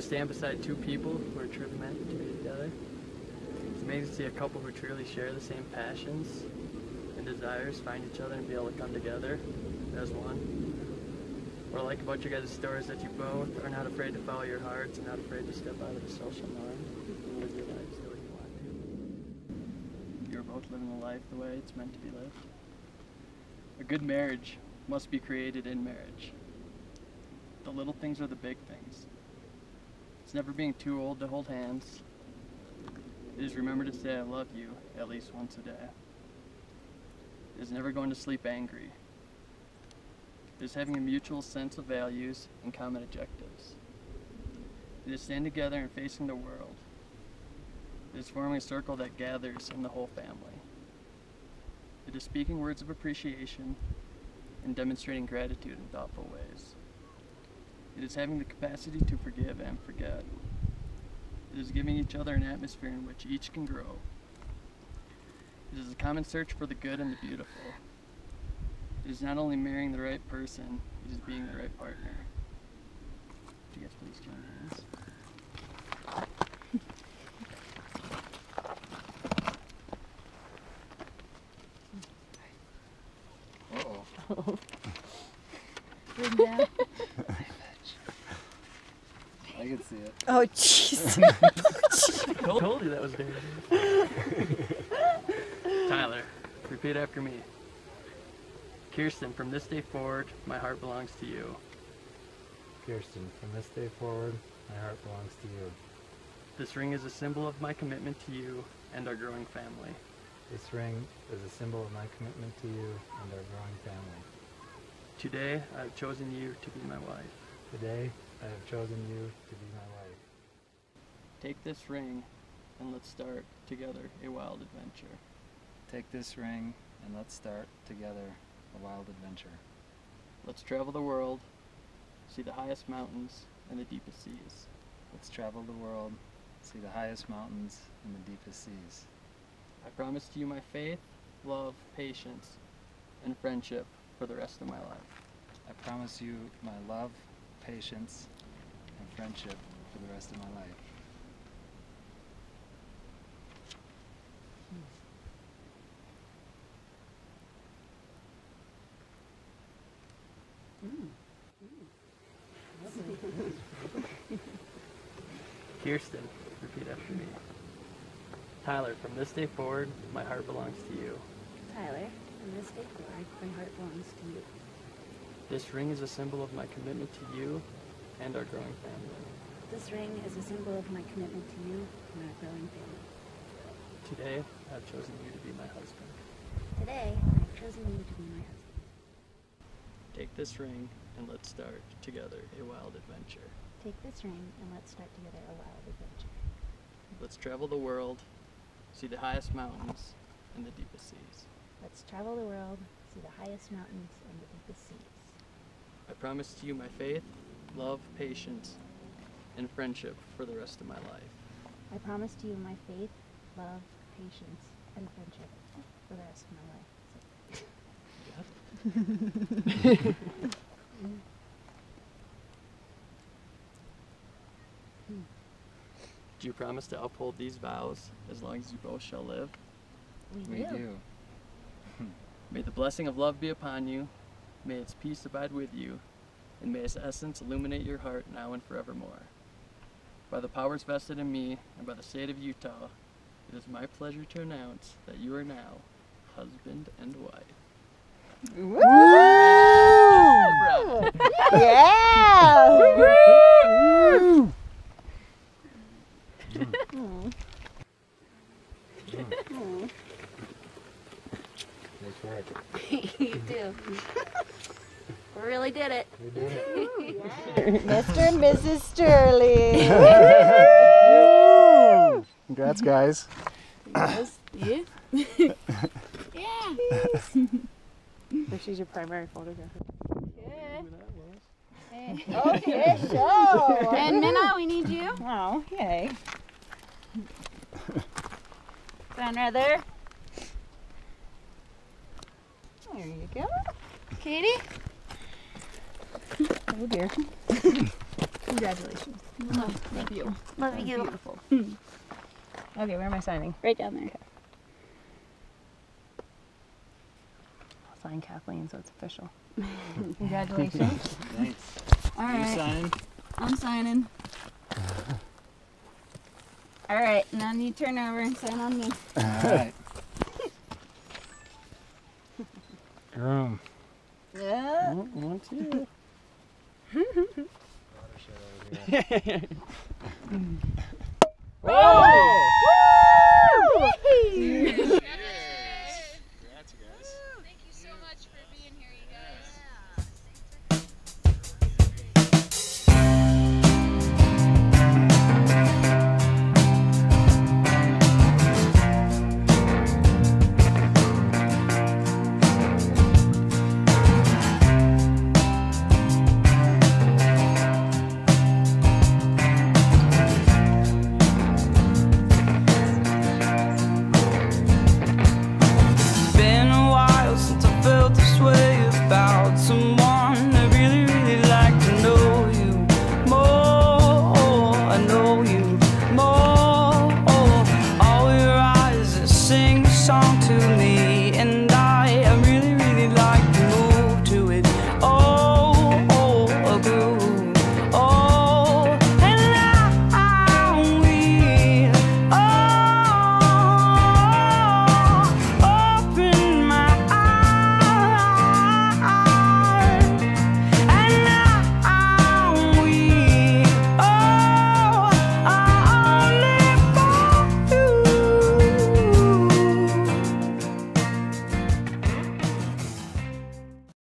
stand beside two people who are truly meant to be together. It's amazing to see a couple who truly share the same passions and desires find each other and be able to come together as one. What I like about you guys' stories that you both are not afraid to follow your hearts and not afraid to step out of the social norm and live your lives the way you want to. You're both living the life the way it's meant to be lived. A good marriage must be created in marriage. The little things are the big things. It's never being too old to hold hands. It is remember to say I love you at least once a day. It is never going to sleep angry. It is having a mutual sense of values and common objectives. It is standing together and facing the world. It is forming a circle that gathers in the whole family. It is speaking words of appreciation and demonstrating gratitude in thoughtful ways. It is having the capacity to forgive and forget. It is giving each other an atmosphere in which each can grow. It is a common search for the good and the beautiful. It is not only marrying the right person, it is being the right partner. Would you guys please join hands? Uh-oh. Linda. I can see it. Oh, jeez. Told, told you that was dangerous. Tyler, repeat after me. Kirstyn, from this day forward, my heart belongs to you. Kirstyn, from this day forward, my heart belongs to you. This ring is a symbol of my commitment to you and our growing family. This ring is a symbol of my commitment to you and our growing family. Today, I have chosen you to be my wife. Today, I have chosen you to be my wife. Take this ring and let's start together a wild adventure. Take this ring and let's start together a wild adventure. Let's travel the world, see the highest mountains and the deepest seas. Let's travel the world, see the highest mountains and the deepest seas. I promise to you my faith, love, patience, and friendship for the rest of my life. I promise you my love, patience, and friendship for the rest of my life. Hmm. Kirstyn, repeat after me. Tyler, from this day forward, my heart belongs to you. Tyler, from this day forward, my heart belongs to you. This ring is a symbol of my commitment to you and our growing family. This ring is a symbol of my commitment to you and our growing family. Today, I have chosen you to be my husband. Today, I've chosen you to be my husband. Take this ring and let's start together a wild adventure. Take this ring and let's start together a wild adventure. Let's travel the world, see the highest mountains and the deepest seas. Let's travel the world, see the highest mountains and the deepest seas. I promise to you my faith, love, patience, and friendship for the rest of my life. I promise to you my faith, love, patience, and friendship for the rest of my life. Do you promise to uphold these vows as long as you both shall live? We, We do. do. May the blessing of love be upon you, may its peace abide with you, and may its essence illuminate your heart now and forevermore. By the powers vested in me and by the state of Utah, it is my pleasure to announce that you are now husband and wife. Nice you do. We really did it. Did it. Mr. and Mrs. Sterling. Congrats, guys. You? yeah. So she's your primary photographer. Hey. Oh, okay, so. And Minna, we need you. Oh, yay. Sandra there. There you go. Katie. Oh dear. Congratulations. Thank you. Love That's you. Beautiful. Hmm. okay, where am I signing? Right down there. I'll sign Kathleen so it's official. Congratulations. Thanks. All You right. signing? I'm signing. All right, now you turn over and sign on me. All right. Groom. Yeah. Oh, one, two. Oh!